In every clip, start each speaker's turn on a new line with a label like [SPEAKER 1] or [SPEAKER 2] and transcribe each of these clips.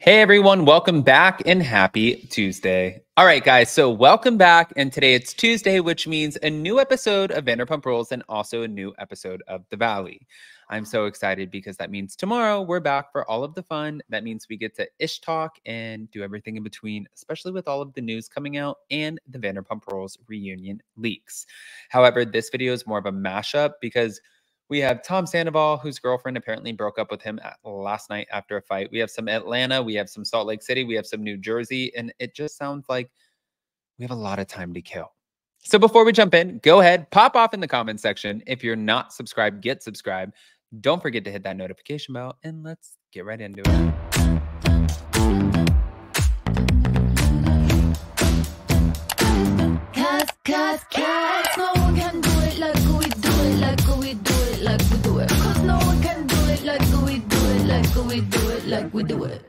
[SPEAKER 1] Hey everyone, welcome back and happy Tuesday. All right, guys, so welcome back. And today it's Tuesday, which means a new episode of Vanderpump Rules and also a new episode of The Valley. I'm so excited because that means tomorrow we're back for all of the fun. That means we get to ish talk and do everything in between, especially with all of the news coming out and the Vanderpump Rules reunion leaks. However, this video is more of a mashup because we have Tom Sandoval, whose girlfriend apparently broke up with him last night after a fight. We have some Atlanta, we have some Salt Lake City, we have some New Jersey, and it just sounds like we have a lot of time to kill. So before we jump in, go ahead, pop off in the comment section. If you're not subscribed, get subscribed. Don't forget to hit that notification bell, and let's get right into it.
[SPEAKER 2] Cause, cause, cause, we do it, like we do it.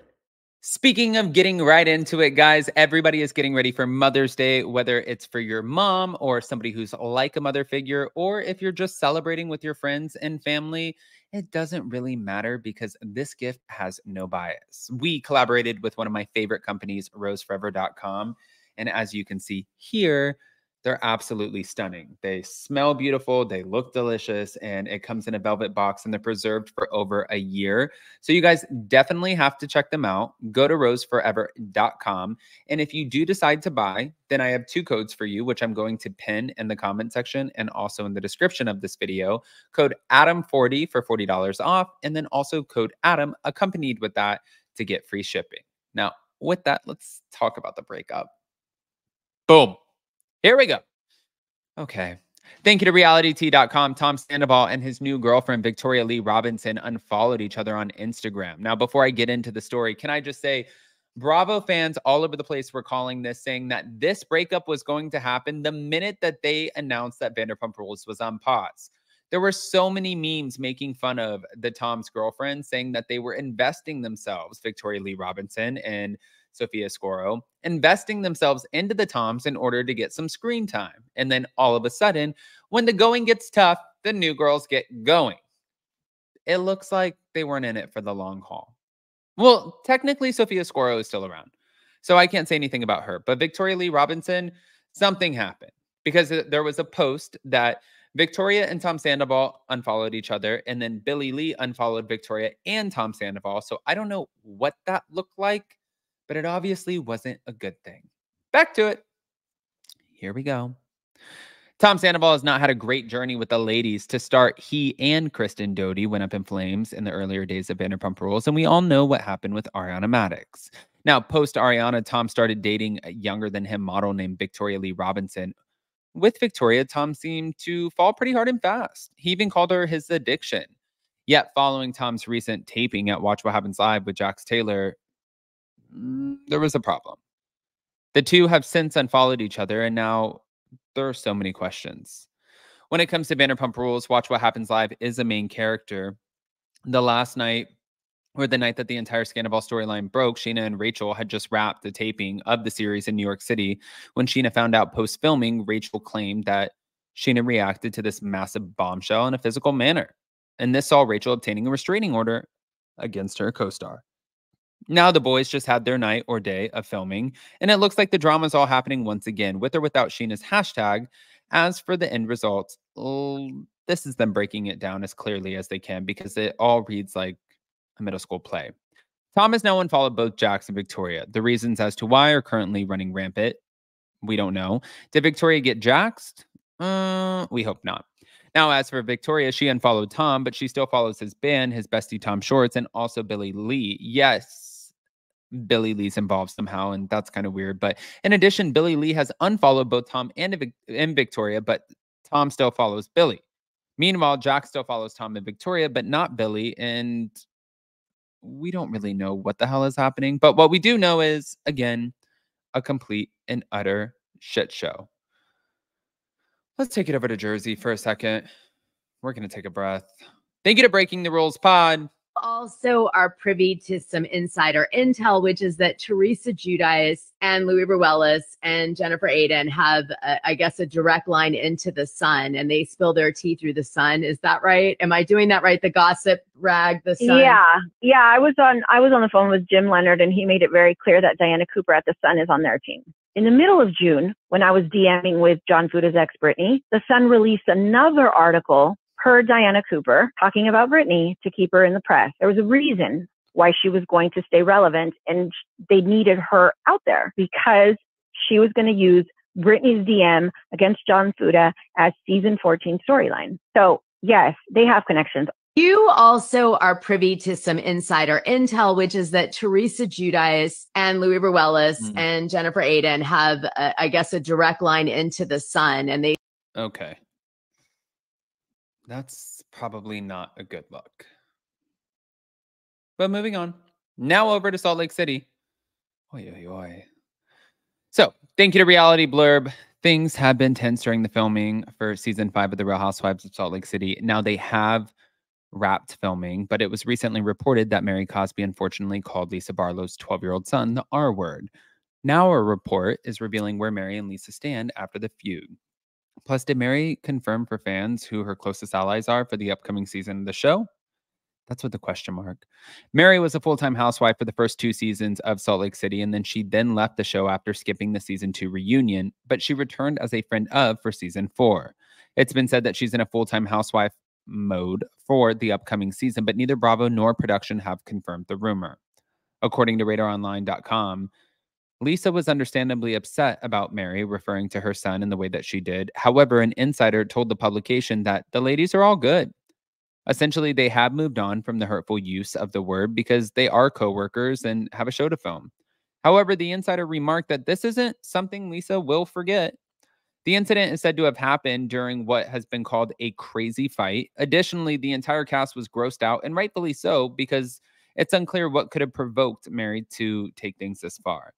[SPEAKER 1] Speaking of getting right into it, guys, everybody is getting ready for Mother's Day, whether it's for your mom or somebody who's like a mother figure, or if you're just celebrating with your friends and family. It doesn't really matter because this gift has no bias. We collaborated with one of my favorite companies, roseforever.com. And as you can see here, they're absolutely stunning. They smell beautiful, they look delicious, and it comes in a velvet box and they're preserved for over a year. So you guys definitely have to check them out. Go to roseforever.com. And if you do decide to buy, then I have two codes for you, which I'm going to pin in the comment section and also in the description of this video. Code ADAM40 for $40 off, and then also code ADAM accompanied with that to get free shipping. Now, with that, let's talk about the breakup. Boom. Here we go. Okay. Thank you to realitytea.com. Tom Sandoval and his new girlfriend, Victoria Lee Robinson, unfollowed each other on Instagram. Now, before I get into the story, can I just say, Bravo fans all over the place were calling this, saying that this breakup was going to happen the minute that they announced that Vanderpump Rules was on pause. There were so many memes making fun of the Tom's girlfriend, saying that they were investing themselves, Victoria Lee Robinson and Sophia Skoro, investing themselves into the Toms in order to get some screen time. And then all of a sudden, when the going gets tough, the new girls get going. It looks like they weren't in it for the long haul. Well, technically, Sophia Skoro is still around. So I can't say anything about her. But Victoria Lee Robinson, something happened because uh, there was a post that Victoria and Tom Sandoval unfollowed each other, and then Billie Lee unfollowed Victoria and Tom Sandoval. So I don't know what that looked like but it obviously wasn't a good thing. Back to it. Here we go. Tom Sandoval has not had a great journey with the ladies. To start, he and Kristen Doute went up in flames in the earlier days of Vanderpump Rules, and we all know what happened with Ariana Madix. Now, post Ariana, Tom started dating a younger than him model named Victoria Lee Robinson. With Victoria, Tom seemed to fall pretty hard and fast. He even called her his addiction. Yet, following Tom's recent taping at Watch What Happens Live with Jax Taylor, Mm, there was a problem. The two have since unfollowed each other, and now there are so many questions. When it comes to Vanderpump Rules, Watch What Happens Live is a main character. The last night, or the night that the entire Scandoval storyline broke, Scheana and Rachel had just wrapped the taping of the series in New York City. When Scheana found out post filming, Rachel claimed that Scheana reacted to this massive bombshell in a physical manner. And this saw Rachel obtaining a restraining order against her co star. Now the boys just had their night or day of filming, and it looks like the drama is all happening once again, with or without Scheana's hashtag. As for the end results, this is them breaking it down as clearly as they can because it all reads like a middle school play. Tom has now unfollowed both Jax and Victoria. The reasons as to why are currently running rampant. We don't know. Did Victoria get Jaxed? Uh, we hope not. Now, as for Victoria, she unfollowed Tom, but she still follows his band, his bestie Tom Schwartz, and also Billie Lee. Yes, Billie Lee's involved somehow, and that's kind of weird. But in addition, Billie Lee has unfollowed both Tom and, and Victoria, but Tom still follows Billie. Meanwhile, Jax still follows Tom and Victoria, but not Billie. And we don't really know what the hell is happening. But what we do know is, again, a complete and utter shit show. Let's take it over to Jersey for a second. We're going to take a breath. Thank you to Breaking the Rules Pod
[SPEAKER 3] also are privy to some insider intel, which is that Teresa Giudice and Louis Ruelas and Jennifer Aydin have, uh, I guess, a direct line into the sun, and they spill their tea through the sun. Is that right? Am I doing that right? The gossip rag, the sun.
[SPEAKER 4] Yeah, yeah. I was on I was on the phone with Jim Leonard, and he made it very clear that Diana Cooper at the Sun is on their team. In the middle of June, when I was DMing with John Fuda's ex Britney, the Sun released another article per Diana Cooper talking about Britney to keep her in the press. There was a reason why she was going to stay relevant and they needed her out there because she was going to use Britney's DM against John Fuda as season 14 storyline. So yes, they have connections.
[SPEAKER 3] You also are privy to some insider intel, which is that Teresa Giudice and Louis Ruelas
[SPEAKER 1] Mm.
[SPEAKER 3] and Jennifer Aydin have, uh, I guess, a direct line into the sun, and they
[SPEAKER 1] Okay. That's probably not a good look. But moving on. Now over to Salt Lake City. Oi, oi, oi. So, thank you to Reality Blurb. Things have been tense during the filming for season five of The Real Housewives of Salt Lake City. Now they have wrapped filming, but it was recently reported that Mary Cosby unfortunately called Lisa Barlow's 12 year old son the R word. Now a report is revealing where Mary and Lisa stand after the feud. Plus, did Mary confirm for fans who her closest allies are for the upcoming season of the show? That's what the question mark. Mary was a full-time housewife for the first two seasons of Salt Lake City, and then she then left the show after skipping the season two reunion, but she returned as a friend of for season four. It's been said that she's in a full-time housewife mode for the upcoming season, but neither Bravo nor production have confirmed the rumor. According to RadarOnline.com, Lisa was understandably upset about Mary referring to her son in the way that she did. However, an insider told the publication that the ladies are all good. Essentially, they have moved on from the hurtful use of the word because they are coworkers and have a show to film. However, the insider remarked that this isn't something Lisa will forget. The incident is said to have happened during what has been called a crazy fight. Additionally, the entire cast was grossed out, and rightfully so, because it's unclear what could have provoked Mary to take things this far.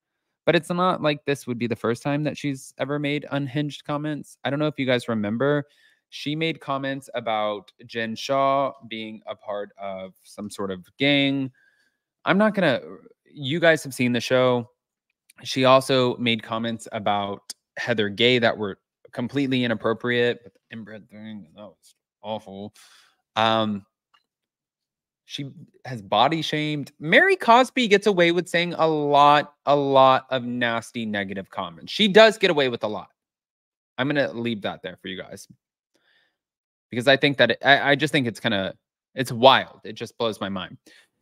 [SPEAKER 1] But it's not like this would be the first time that she's ever made unhinged comments. I don't know if you guys remember. She made comments about Jen Shah being a part of some sort of gang. I'm not going to, you guys have seen the show. She also made comments about Heather Gay that were completely inappropriate. But the inbred thing, that was awful. Um, she has body shamed. Mary Cosby gets away with saying a lot, a lot of nasty negative comments. She does get away with a lot. I'm gonna leave that there for you guys because I think that it, I, I just think it's kind of it's wild. It just blows my mind.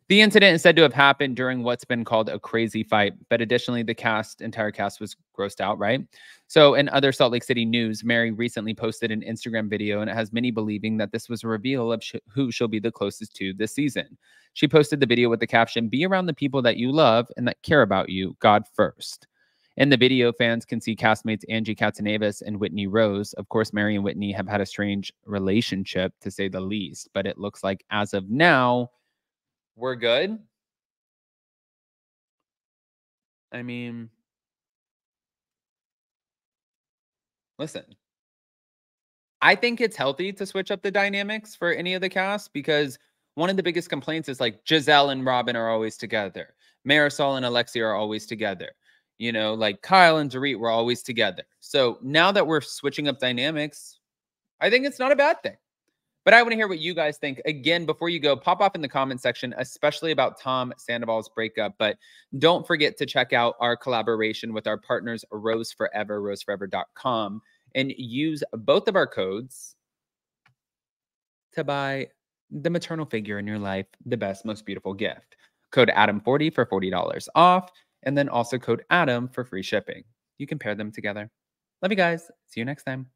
[SPEAKER 1] The incident is said to have happened during what's been called a crazy fight, but additionally, the cast, entire cast, was grossed out, right? So, in other Salt Lake City news, Mary recently posted an Instagram video, and it has many believing that this was a reveal of sh- who she'll be the closest to this season. She posted the video with the caption, Be around the people that you love and that care about you, God first. In the video, fans can see castmates Angie Katsanevas and Whitney Rose. Of course, Mary and Whitney have had a strange relationship, to say the least, but it looks like as of now, we're good. I mean, listen, I think it's healthy to switch up the dynamics for any of the cast because one of the biggest complaints is like Gizelle and Robin are always together. Marysol and Alexia are always together. You know, like Kyle and Dorit were always together. So now that we're switching up dynamics, I think it's not a bad thing. But I want to hear what you guys think. Again, before you go, pop off in the comment section, especially about Tom Sandoval's breakup. But don't forget to check out our collaboration with our partners, Rose Forever, roseforever.com, and use both of our codes to buy the maternal figure in your life, the best, most beautiful gift. Code Adam40 for $40 off, and then also code Adam for free shipping. You can pair them together. Love you guys. See you next time.